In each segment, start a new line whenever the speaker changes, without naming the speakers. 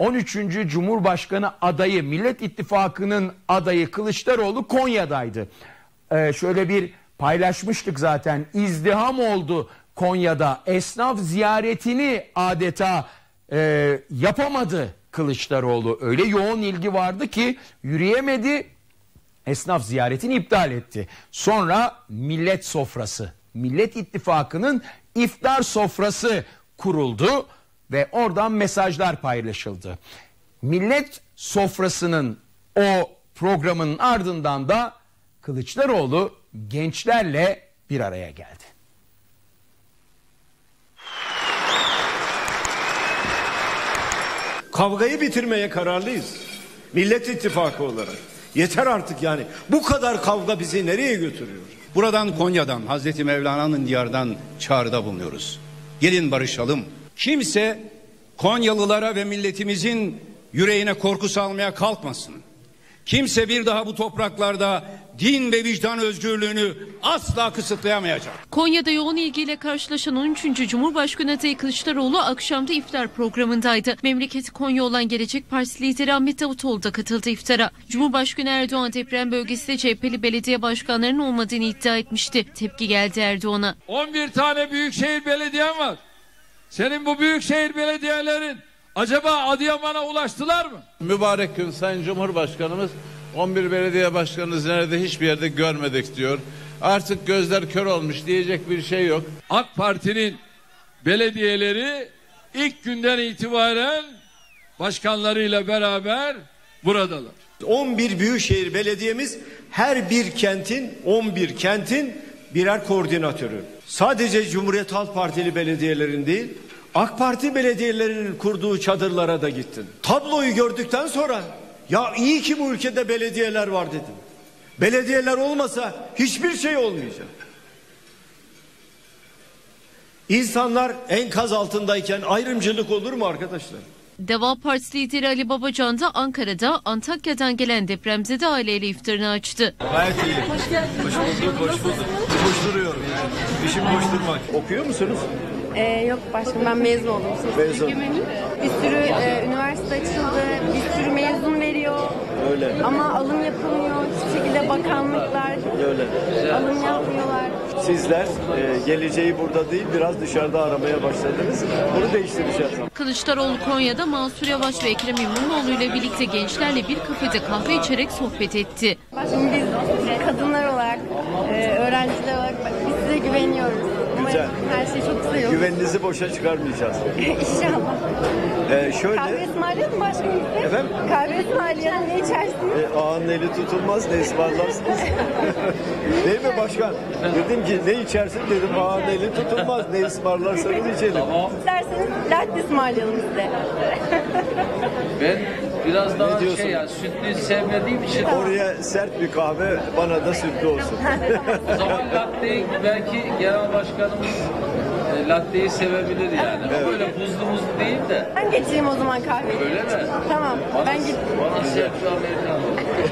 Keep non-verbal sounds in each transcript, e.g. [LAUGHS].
13. Cumhurbaşkanı adayı Millet İttifakı'nın adayı Kılıçdaroğlu Konya'daydı. Ee, şöyle bir paylaşmıştık zaten izdiham oldu Konya'da esnaf ziyaretini adeta e, yapamadı Kılıçdaroğlu. Öyle yoğun ilgi vardı ki yürüyemedi esnaf ziyaretini iptal etti. Sonra millet sofrası, Millet İttifakı'nın iftar sofrası kuruldu ve oradan mesajlar paylaşıldı. Millet sofrasının o programın ardından da Kılıçdaroğlu gençlerle bir araya geldi.
Kavgayı bitirmeye kararlıyız. Millet İttifakı olarak. Yeter artık yani. Bu kadar kavga bizi nereye götürüyor?
Buradan Konya'dan Hazreti Mevlana'nın diyardan çağrıda bulunuyoruz. Gelin barışalım. Kimse Konyalılara ve milletimizin yüreğine korku salmaya kalkmasın. Kimse bir daha bu topraklarda din ve vicdan özgürlüğünü asla kısıtlayamayacak.
Konya'da yoğun ilgiyle karşılaşan 13. Cumhurbaşkanı adayı Kılıçdaroğlu akşamda iftar programındaydı. Memleketi Konya olan Gelecek Partisi lideri Ahmet Davutoğlu da katıldı iftara. Cumhurbaşkanı Erdoğan deprem bölgesinde CHP'li belediye başkanlarının olmadığını iddia etmişti. Tepki geldi Erdoğan'a.
11 tane büyükşehir belediyen var. Senin bu büyükşehir belediyelerin acaba Adıyaman'a ulaştılar mı?
Mübarek gün Sayın Cumhurbaşkanımız 11 belediye başkanınız nerede hiçbir yerde görmedik diyor. Artık gözler kör olmuş diyecek bir şey yok.
AK Parti'nin belediyeleri ilk günden itibaren başkanlarıyla beraber buradalar.
11 büyükşehir belediyemiz her bir kentin 11 kentin birer koordinatörü. Sadece Cumhuriyet Halk Partili belediyelerin değil AK Parti belediyelerinin kurduğu çadırlara da gittin. Tabloyu gördükten sonra ya iyi ki bu ülkede belediyeler var dedim. Belediyeler olmasa hiçbir şey olmayacak. İnsanlar enkaz altındayken ayrımcılık olur mu arkadaşlar?
Deva Partisi lideri Ali Babacan da Ankara'da Antakya'dan gelen depremzede aileyle iftarını açtı.
Gayet iyi. Hoş geldiniz. Hoş bulduk, hoş bulduk. Boş duruyorum yani. İşim boş durmak. Okuyor musunuz?
Ee, yok başkanım ben mezun oldum.
Mezun.
Bir sürü e, üniversite açıldı, bir sürü mezun veriyor.
Öyle.
Ama alım yapılmıyor. Hiçbir şekilde bakanlıklar
Öyle.
alım yapmıyorlar.
Sizler e, geleceği burada değil biraz dışarıda aramaya başladınız. Bunu değiştireceğiz.
Kılıçdaroğlu Konya'da Mansur Yavaş ve Ekrem İmamoğlu ile birlikte gençlerle bir kafede kahve içerek sohbet etti.
Şimdi biz kadınlar olarak, e, öğrenciler olarak biz size güveniyoruz. Umarım
Güzel.
her şey çok güzel olur.
Güveninizi boşa çıkarmayacağız. [LAUGHS]
İnşallah.
E, şöyle
Kahve ısmarlayalım mı başkanım size?
Efendim?
Kahve ısmarlayalım ne içersiniz?
e, ağanın eli tutulmaz ne ısmarlarsınız. [LAUGHS] değil mi başkan? Dedim ki ne içersin dedim ağanın eli tutulmaz ne ısmarlarsanız içelim.
İsterseniz latte ısmarlayalım size. [LAUGHS]
Ben biraz daha
diyorsun?
şey ya sütlü sevmediğim için
Oraya sert bir kahve bana da sütlü olsun.
O zaman latteyi belki genel başkanımız e, latteyi sevebilir yani. Ama böyle buzlu buzlu değil de.
Ben geçeyim o zaman kahveyi.
Öyle mi?
Tamam ben git.
Bana serpli Amerikan.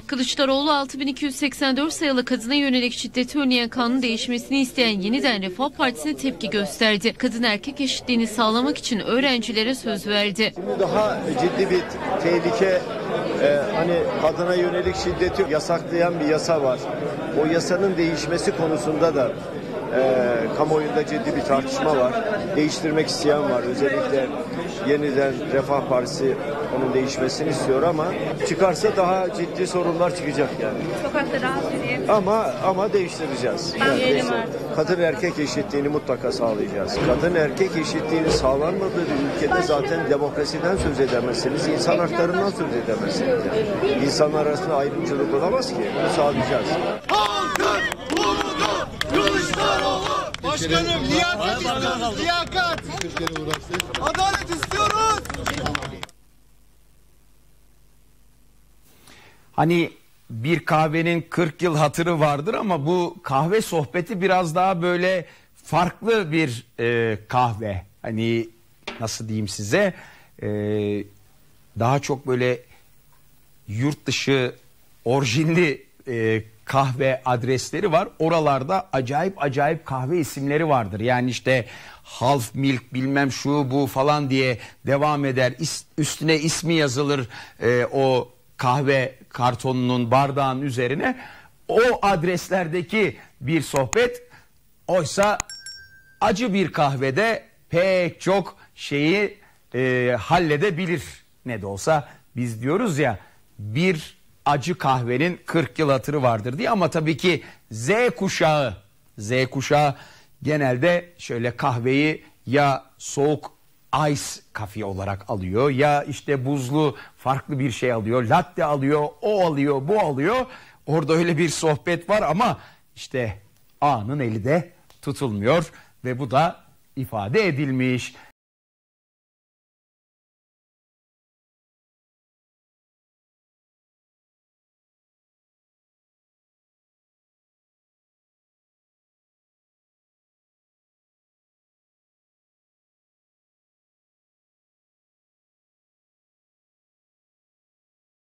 Kılıçdaroğlu 6284 sayılı kadına yönelik şiddeti önleyen kanun değişmesini isteyen Yeniden Refah Partisi'ne tepki gösterdi. Kadın erkek eşitliğini sağlamak için öğrencilere söz verdi.
Şimdi daha ciddi bir tehlike e, hani kadına yönelik şiddeti yasaklayan bir yasa var. O yasanın değişmesi konusunda da e, kamuoyunda ciddi bir tartışma var. Değiştirmek isteyen var. Özellikle yeniden Refah Partisi onun değişmesini istiyor ama çıkarsa daha ciddi sorunlar çıkacak yani.
Sokakta rahat yürüyelim.
Ama ama değiştireceğiz. Yani değiştir-. Kadın erkek eşitliğini mutlaka sağlayacağız. Kadın erkek eşitliğini sağlanmadığı bir ülkede zaten demokrasiden söz edemezsiniz, insan haklarından söz edemezsiniz. Yani. İnsanlar arasında ayrımcılık olamaz ki. Bunu sağlayacağız.
Başkanım liyakat istiyoruz. Liyakat. Adalet istiyoruz.
Hani bir kahvenin 40 yıl hatırı vardır ama bu kahve sohbeti biraz daha böyle farklı bir e, kahve. Hani nasıl diyeyim size e, daha çok böyle yurt dışı orijinli e, kahve adresleri var. Oralarda acayip acayip kahve isimleri vardır. Yani işte half milk bilmem şu bu falan diye devam eder. Üstüne ismi yazılır e, o kahve kartonunun bardağın üzerine. O adreslerdeki bir sohbet oysa acı bir kahvede pek çok şeyi e, halledebilir. Ne de olsa biz diyoruz ya bir acı kahvenin 40 yıl hatırı vardır diye ama tabii ki Z kuşağı Z kuşağı genelde şöyle kahveyi ya soğuk ice kafe olarak alıyor ya işte buzlu farklı bir şey alıyor latte alıyor o alıyor bu alıyor orada öyle bir sohbet var ama işte A'nın eli de tutulmuyor ve bu da ifade edilmiş.